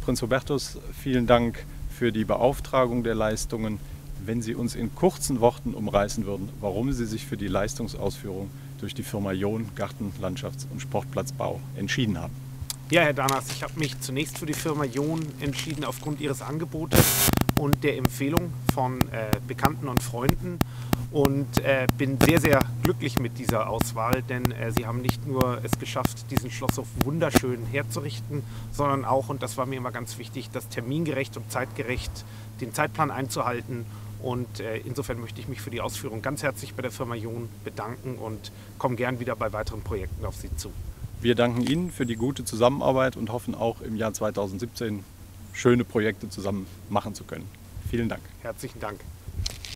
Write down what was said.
Prinz Hubertus, vielen Dank für die Beauftragung der Leistungen. Wenn Sie uns in kurzen Worten umreißen würden, warum Sie sich für die Leistungsausführung durch die Firma John Garten-, Landschafts- und Sportplatzbau entschieden haben. Ja, Herr Danas, ich habe mich zunächst für die Firma John entschieden aufgrund ihres Angebotes und der Empfehlung von äh, Bekannten und Freunden und äh, bin sehr, sehr glücklich mit dieser Auswahl, denn äh, sie haben nicht nur es geschafft, diesen Schlosshof wunderschön herzurichten, sondern auch, und das war mir immer ganz wichtig, das termingerecht und zeitgerecht den Zeitplan einzuhalten. Und äh, insofern möchte ich mich für die Ausführung ganz herzlich bei der Firma John bedanken und komme gern wieder bei weiteren Projekten auf Sie zu. Wir danken Ihnen für die gute Zusammenarbeit und hoffen auch im Jahr 2017 schöne Projekte zusammen machen zu können. Vielen Dank. Herzlichen Dank.